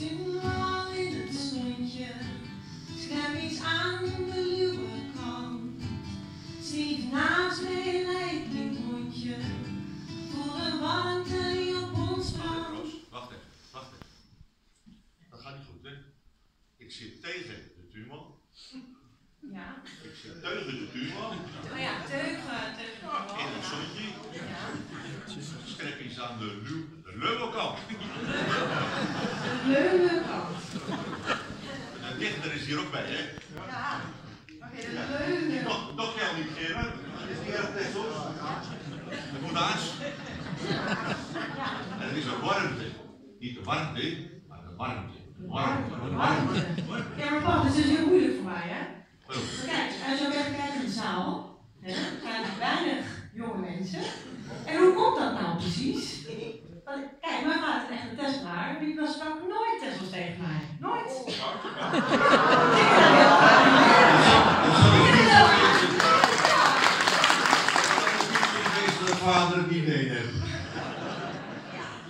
Zinmal in het zonnetje, scherp iets aan de luwe kant. Naast mij een leidend voor een warmte die op ons brandt. Wacht even, wacht even. Dat gaat niet goed, hè? Ik zit tegen de tuurman. Ja. Ik zit tegen de tuurman. Oh ja, teugen, teugen. In het zonnetje. Ja. Iets aan de, lu de. Leuke kant. De dichter is hier ook bij, hè? Ja. Oké, de leuke. Nog, nog geld niet, Gerard. Dat is niet net zo. Het moet. En het is een warmte. Niet de warmte, maar de warmte. Warmte, warmte. Ja, maar pap, het is dus heel moeilijk voor mij, hè? Maar Kijk, als je ook even kijkt in de zaal, hè, zijn er weinig jonge mensen. En hoe komt dat nou precies? Want, kijk, een Teslaar, die was sprak nooit Teslas tegen mij. Nooit. Vader het niet meeneemt.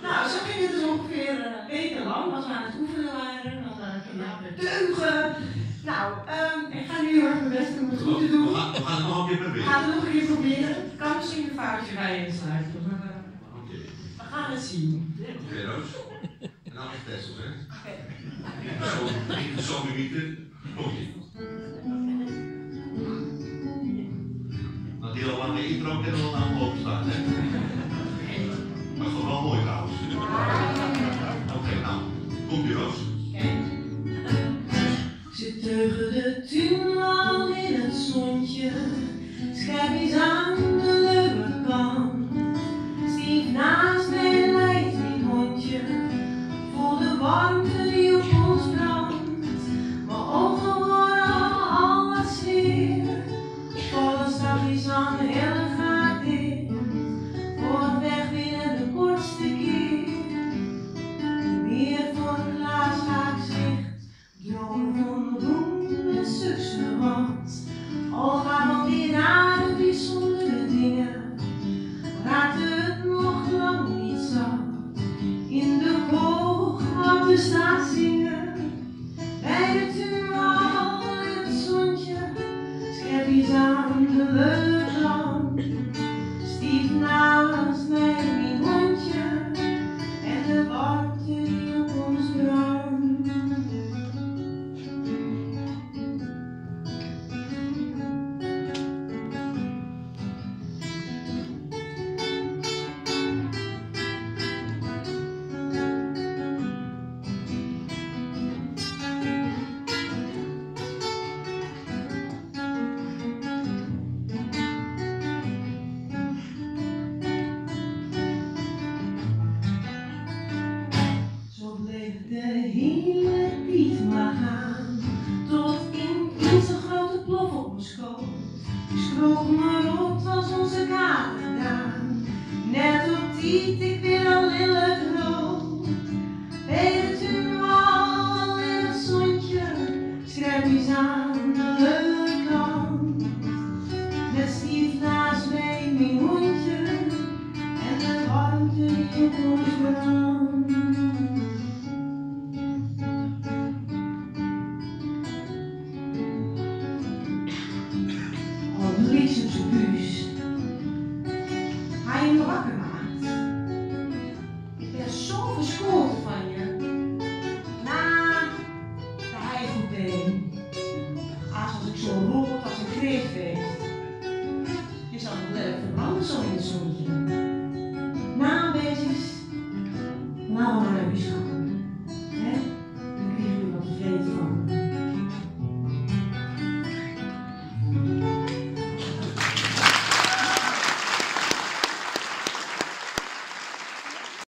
Nou, zo ging het dus ongeveer uh, wekenlang, als we aan het oefenen waren, dan uh, weer deugen. Nou, ehm, ik ga nu heel erg mijn best doen om het goed te doen. We gaan, we het nog een keer We proberen. gaan het nog een keer proberen. Ik kan misschien een foutje bij insluiten. Maar uh, Oké. we gaan het zien. Oké, Roos. En dan echt Tessels, hè? Oké. De. Oké. Nou, die al lange intro kennen we al openstaan, hè? Maar gewoon wel mooi trouwens. Oké, nou. Komt ie, Roos. Ze teugen de tuinman in het zonnetje, schijf aan de leuke kant. Op tijd ik weer al lille groot. Bij de tuinwal in het zonnetje, schrijf aan de leuke kant. Met Stief naast mij, mijn hondje, en de warmte die op ons brandt. Al bliksem zijn buus.